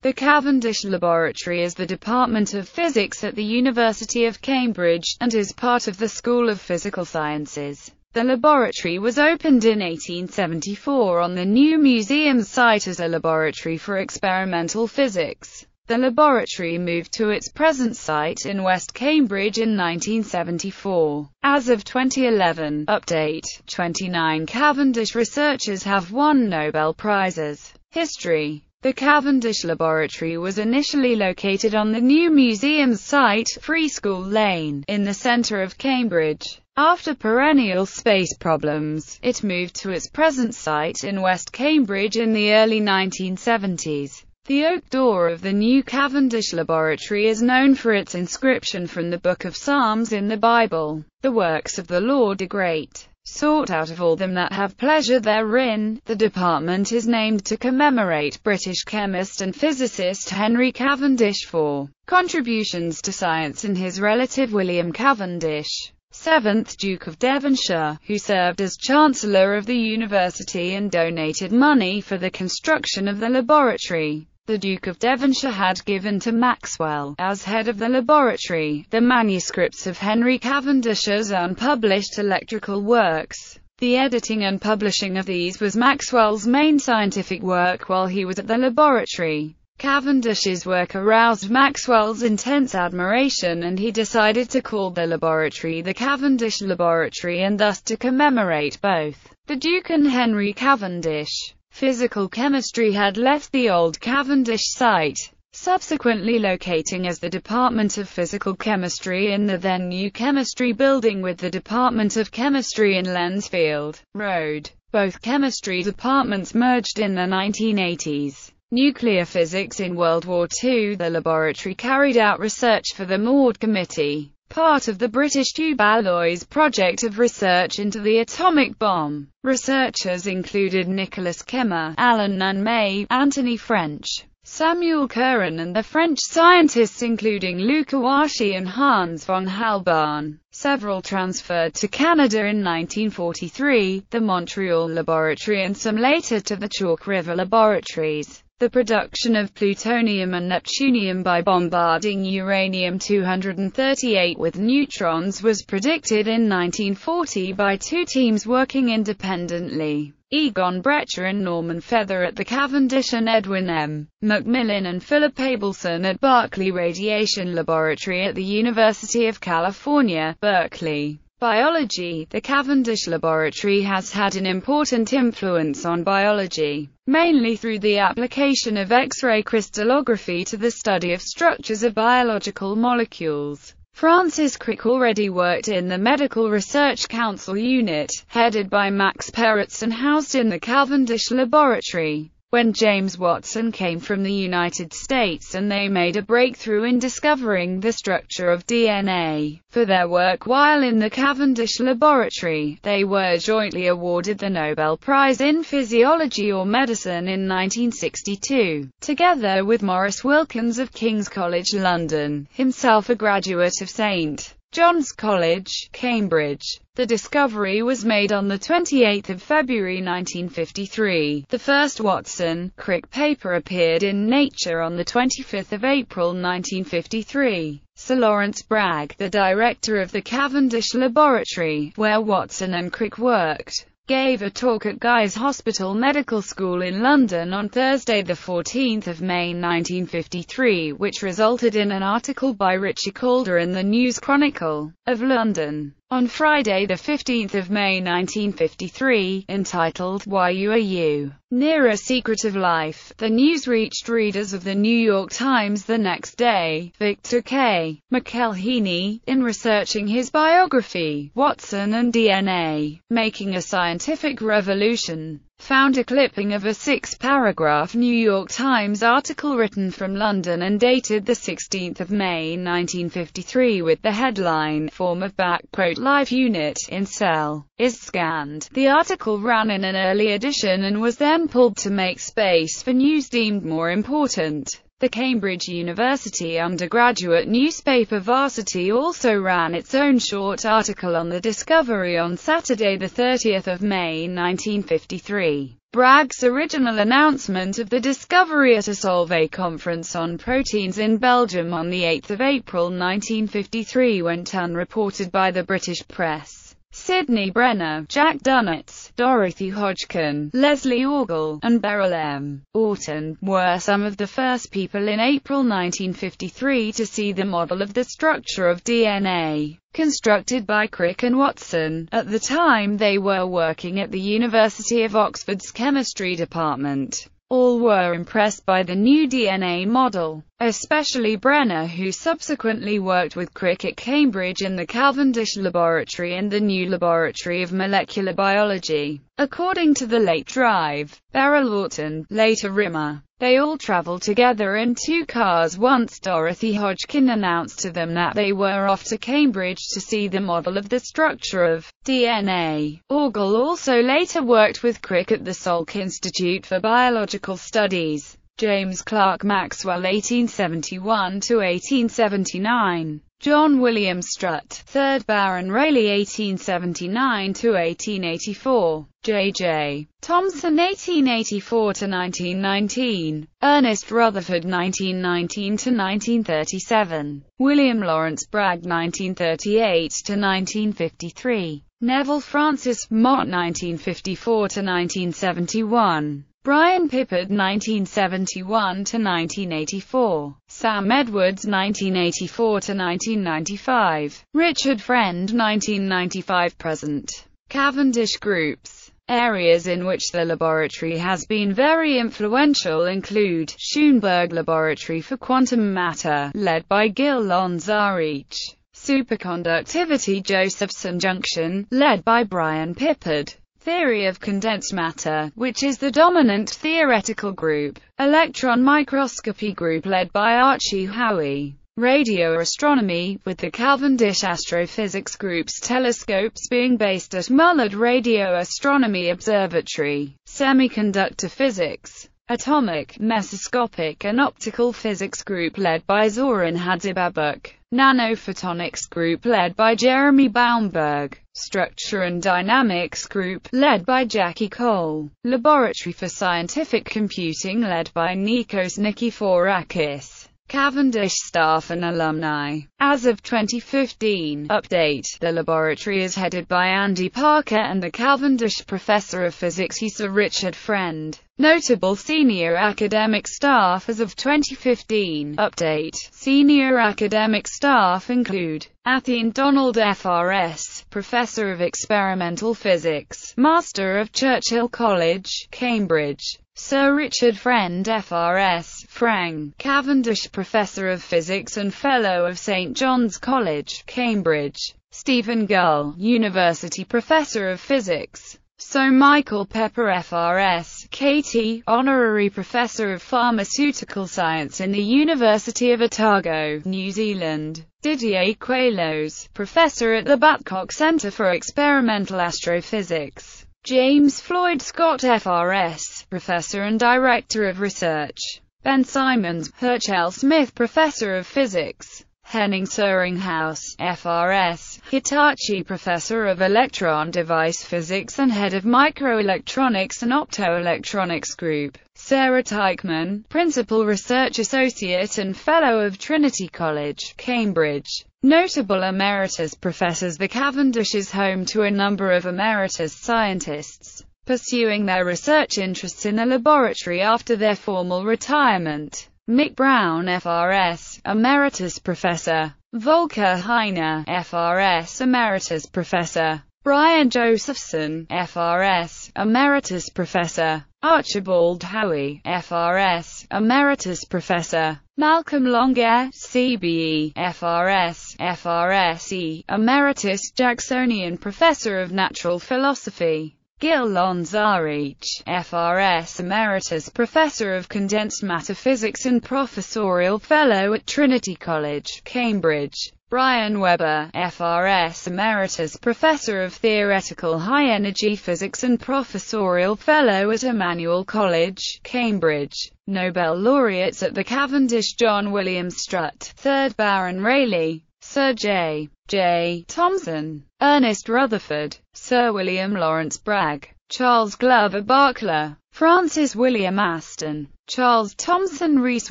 The Cavendish Laboratory is the Department of Physics at the University of Cambridge, and is part of the School of Physical Sciences. The laboratory was opened in 1874 on the new museum site as a laboratory for experimental physics. The laboratory moved to its present site in West Cambridge in 1974. As of 2011, update, 29 Cavendish researchers have won Nobel Prizes. History the Cavendish Laboratory was initially located on the new museum's site, Free School Lane, in the centre of Cambridge. After perennial space problems, it moved to its present site in West Cambridge in the early 1970s. The oak door of the new Cavendish Laboratory is known for its inscription from the Book of Psalms in the Bible, the works of the Lord are great sought out of all them that have pleasure therein. The department is named to commemorate British chemist and physicist Henry Cavendish for contributions to science and his relative William Cavendish. 7th Duke of Devonshire, who served as Chancellor of the University and donated money for the construction of the laboratory the Duke of Devonshire had given to Maxwell, as head of the laboratory, the manuscripts of Henry Cavendish's unpublished electrical works. The editing and publishing of these was Maxwell's main scientific work while he was at the laboratory. Cavendish's work aroused Maxwell's intense admiration and he decided to call the laboratory the Cavendish Laboratory and thus to commemorate both the Duke and Henry Cavendish. Physical chemistry had left the old Cavendish site, subsequently locating as the Department of Physical Chemistry in the then new Chemistry Building with the Department of Chemistry in Lensfield Road. Both chemistry departments merged in the 1980s. Nuclear physics in World War II The laboratory carried out research for the Maude Committee part of the British Tube Alloys project of research into the atomic bomb. Researchers included Nicholas Kemmer, Alan Nunn-May, Anthony French, Samuel Curran and the French scientists including Luc Kowarski and Hans von Halban. Several transferred to Canada in 1943, the Montreal Laboratory and some later to the Chalk River Laboratories. The production of plutonium and neptunium by bombarding uranium-238 with neutrons was predicted in 1940 by two teams working independently. Egon Bretscher and Norman Feather at the Cavendish and Edwin M. McMillan and Philip Abelson at Berkeley Radiation Laboratory at the University of California, Berkeley. Biology The Cavendish Laboratory has had an important influence on biology, mainly through the application of X-ray crystallography to the study of structures of biological molecules. Francis Crick already worked in the Medical Research Council unit, headed by Max Perutz and housed in the Cavendish Laboratory when James Watson came from the United States and they made a breakthrough in discovering the structure of DNA. For their work while in the Cavendish Laboratory, they were jointly awarded the Nobel Prize in Physiology or Medicine in 1962, together with Maurice Wilkins of King's College London, himself a graduate of St. John's College, Cambridge. The discovery was made on 28 February 1953. The first Watson-Crick paper appeared in Nature on 25 April 1953. Sir Lawrence Bragg, the director of the Cavendish Laboratory, where Watson and Crick worked, gave a talk at Guy's Hospital Medical School in London on Thursday 14 May 1953 which resulted in an article by Richie Calder in the News Chronicle of London on Friday 15 May 1953, entitled Why You Are You, Near a Secret of Life. The news reached readers of the New York Times the next day. Victor K. McElheny, in researching his biography, Watson and DNA, Making a Scientific Revolution, found a clipping of a six-paragraph New York Times article written from London and dated 16 May 1953 with the headline, Form of Backquote Life Unit, in Cell, is scanned. The article ran in an early edition and was then pulled to make space for news deemed more important. The Cambridge University undergraduate newspaper Varsity also ran its own short article on the discovery on Saturday 30 May 1953. Bragg's original announcement of the discovery at a Solvay conference on proteins in Belgium on 8 April 1953 went unreported by the British press. Sidney Brenner, Jack Dunitz, Dorothy Hodgkin, Leslie Orgel, and Beryl M. Oughton were some of the first people in April 1953 to see the model of the structure of DNA, constructed by Crick and Watson. At the time they were working at the University of Oxford's chemistry department. All were impressed by the new DNA model, especially Brenner who subsequently worked with Crick at Cambridge in the Cavendish Laboratory and the new Laboratory of Molecular Biology. According to the late Drive, Beryl Oughton, later Rimmer, they all traveled together in two cars once Dorothy Hodgkin announced to them that they were off to Cambridge to see the model of the structure of DNA. Orgel also later worked with Crick at the Salk Institute for Biological Studies. James Clerk Maxwell 1871–1879 John William Strutt, 3rd Baron Rayleigh 1879–1884, J.J. Thomson 1884–1919, Ernest Rutherford 1919–1937, William Lawrence Bragg 1938–1953, Neville Francis Mott 1954–1971, Brian Pippard 1971–1984, Sam Edwards 1984–1995, Richard Friend 1995–present. Cavendish Groups Areas in which the laboratory has been very influential include, Shoenberg Laboratory for Quantum Matter, led by Gil Lonzarich. Superconductivity Josephson Junction, led by Brian Pippard theory of condensed matter, which is the dominant theoretical group, electron microscopy group led by Archie Howie, radio astronomy, with the Cavendish Astrophysics Group's telescopes being based at Mullard Radio Astronomy Observatory, semiconductor physics, atomic, mesoscopic and optical physics group led by Zoran Hadzibabic, nanophotonics group led by Jeremy Baumberg, Structure and Dynamics Group, led by Jackie Cole. Laboratory for Scientific Computing led by Nikos Nikiforakis. Cavendish staff and alumni. As of 2015, update, the laboratory is headed by Andy Parker and the Cavendish Professor of Physics Sir Richard Friend. Notable senior academic staff as of 2015. Update. Senior academic staff include Athene Donald FRS, Professor of Experimental Physics, Master of Churchill College, Cambridge. Sir Richard Friend FRS, FREng, Cavendish Professor of Physics and Fellow of St. John's College, Cambridge. Stephen Gull, University Professor of Physics. Sir Michael Pepper FRS, KT, Honorary Professor of Pharmaceutical Science in the University of Otago, New Zealand. Didier Queloz, Professor at the Battcock Centre for Experimental Astrophysics. James Floyd Scott FRS, Professor and Director of Research. Ben Simons, Herschel Smith Professor of Physics. Henning Sirringhaus, FRS, Hitachi Professor of Electron Device Physics and Head of Microelectronics and Optoelectronics Group. Sarah Teichmann, Principal Research Associate and Fellow of Trinity College, Cambridge. Notable emeritus professors The Cavendish is home to a number of emeritus scientists, pursuing their research interests in the laboratory after their formal retirement. Mick Brown FRS, Emeritus Professor. Volker Heine, FRS Emeritus Professor. Brian Josephson, FRS, Emeritus Professor. Archibald Howie, FRS, Emeritus Professor. Malcolm Longair, CBE, FRS, FRSE, Emeritus Jacksonian Professor of Natural Philosophy. Gil Lonzarich, FRS Emeritus Professor of Condensed Matter Physics and Professorial Fellow at Trinity College, Cambridge. Brian Webber, FRS Emeritus Professor of Theoretical High Energy Physics and Professorial Fellow at Emmanuel College, Cambridge. Nobel laureates at the Cavendish John William Strutt, 3rd Baron Rayleigh, Sir J. J. Thomson, Ernest Rutherford, Sir William Lawrence Bragg, Charles Glover Barkla, Francis William Aston, Charles Thomson Rees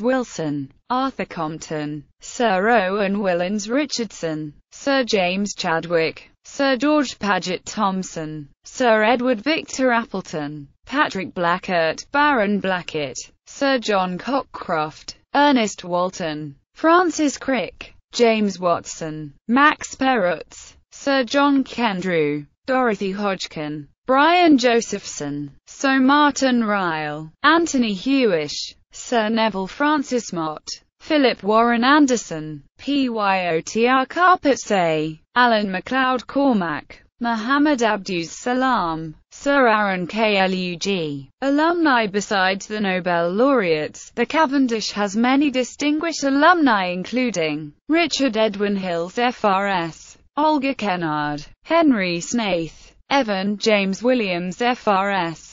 Wilson, Arthur Compton, Sir Owen Willans Richardson, Sir James Chadwick, Sir George Paget Thomson, Sir Edward Victor Appleton, Patrick Blackett, Baron Blackett, Sir John Cockcroft, Ernest Walton, Francis Crick, James Watson, Max Perutz, Sir John Kendrew, Dorothy Hodgkin, Brian Josephson, Sir Martin Ryle, Anthony Hewish, Sir Neville Francis Mott, Philip Warren Anderson, Pyotr Kapitsa, Alan MacLeod Cormack, Muhammad Abdus Salam, Sir Aaron Klug. Alumni Besides the Nobel laureates, the Cavendish has many distinguished alumni including Richard Edwin Hills FRS, Olga Kennard, Henry Snaith, Evan James Williams FRS,